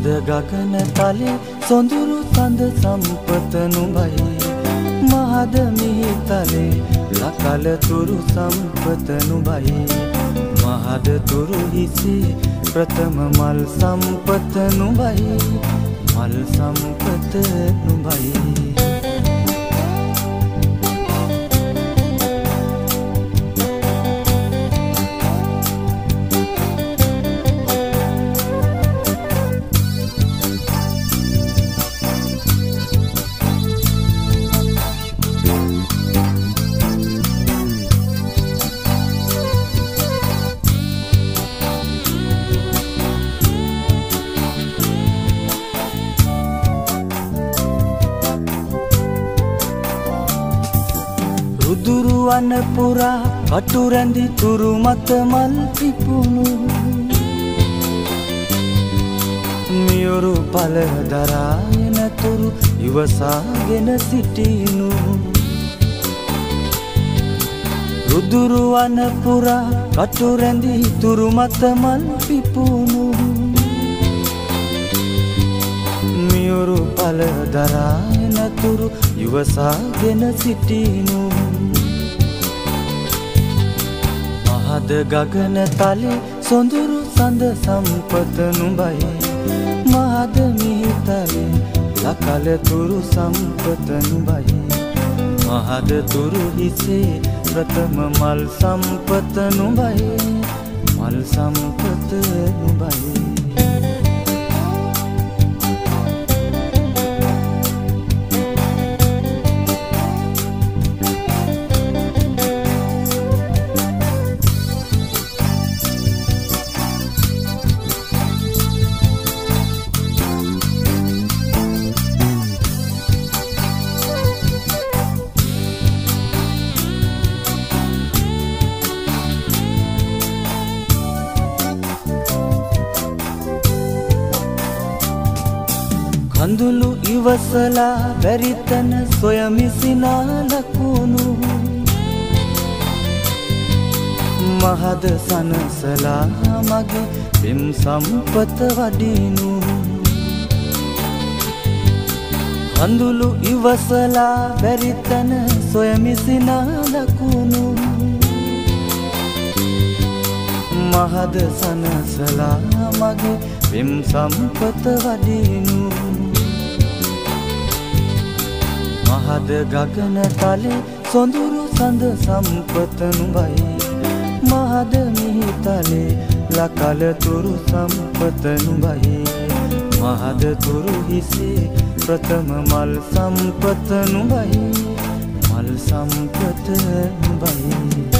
මහද ගගන තලේ සොඳුරු සඳ සම්පත නුඹයි. මහද මිහිතලේ ලකල තුරු සම්පත නුඹයි. මහද තුරු හිසේ ප්‍රථම මල් සම්පත නුඹයි. මල් සම්පත නුඹයි. රුදුරුවන පුරා කටුරැඳි තුරු මත මල් පිපුණු මියුරු පල දරායන තුරු ඉවසාගෙන සිටිනු. රුදුරුවන පුරා කටුරැඳි තුරු මත මල් පිපුණු. මියුරු පල දරායන තුරු ඉවසාගෙන සිටිනු. මහද ගගන තලේ සොඳුරු සඳ සම්පත නුඹයි. මහද මිහිතලේ ලකල තුරු සම්පත නුඹයි. මහද තුරු හිසේ ප්‍රථම මල් සම්පත නුඹයි. මල් සම්පත නුඹයි. කඳුළු ඉවසලා බැරිතන සොයමිසිනා ලකුණු. මහද සනසලා මගේ පෙම් සම්පත වඩිනු. කඳුළු ඉවසලා බැරිතන සොයමිසිනා ලකුණු. මහද සනසලා මගේ පෙම් සම්පත වඩිනු. මහද ගගන තලේ සොඳුරු සඳ සම්පත නුඹයි මහද මිහිතලේ ලකල තුරු සම්පත නුඹයි මහද තුරු හිසේ ප්‍රථම මල් සම්පත නුඹයි මල් සම්පත නුඹයි